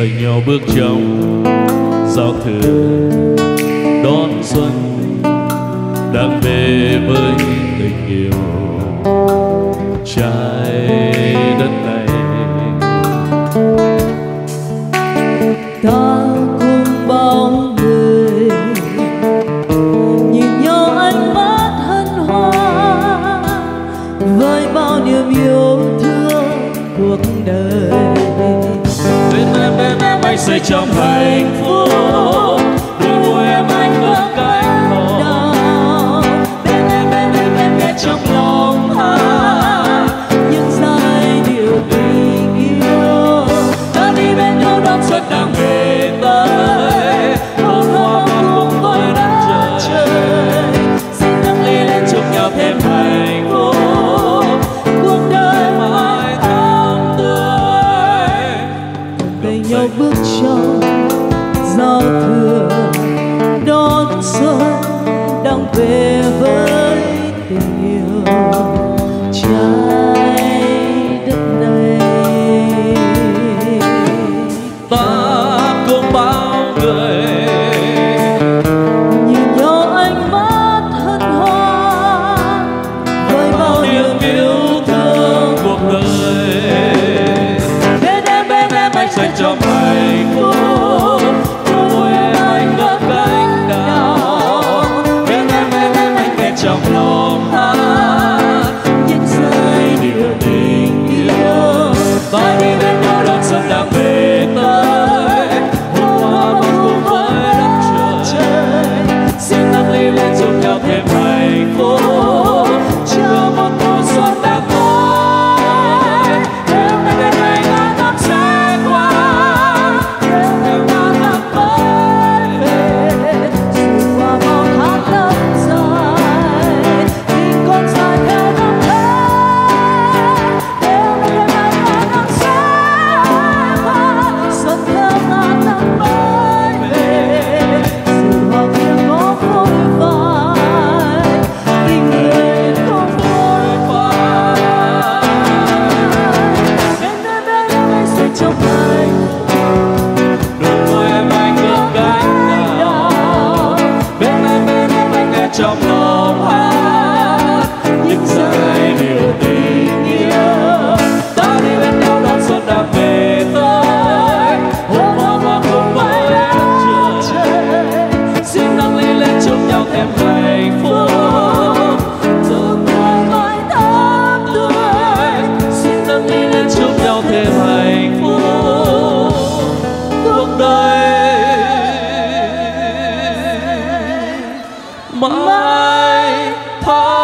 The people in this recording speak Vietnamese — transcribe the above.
tay nhau bước trong giao thừa, đón xuân đang về với tình yêu. Trái đất này. Ta cùng bao người, nhìn nhau ánh mắt hân hoan. Với bao niềm yêu thương cuộc đời mãi xây trong hạnh phúc. good. mãi tha.